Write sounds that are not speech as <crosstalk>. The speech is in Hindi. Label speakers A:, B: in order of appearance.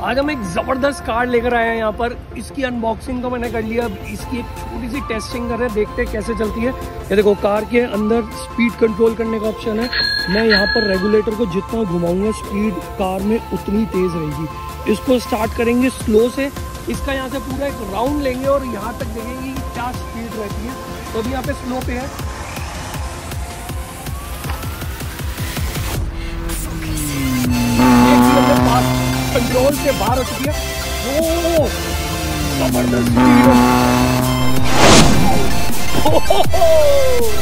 A: आज हम एक ज़बरदस्त कार लेकर आए हैं यहाँ पर। इसकी अनबॉक्सिंग तो मैंने कर लिया अब इसकी एक छोटी सी टेस्टिंग कर रहे हैं। देखते हैं कैसे चलती है। ये देखो, कार के अंदर स्पीड कंट्रोल करने का ऑप्शन है। मैं यहाँ पर रेगुलेटर को जितना घुमाऊँगा स्पीड कार में उतनी तेज़ रहेगी। इसको स्टार्ट करेंगे स्लो से। इसका यहाँ से पूरा एक राउंड लेंगे और यहाँ तक देखेंगे क्या स्पीड रहती है। तो अभी यहाँ पे स्लो पे है। कंट्रोल से बाहर हो चुकी है ओ ज़बरदस्त। <laughs>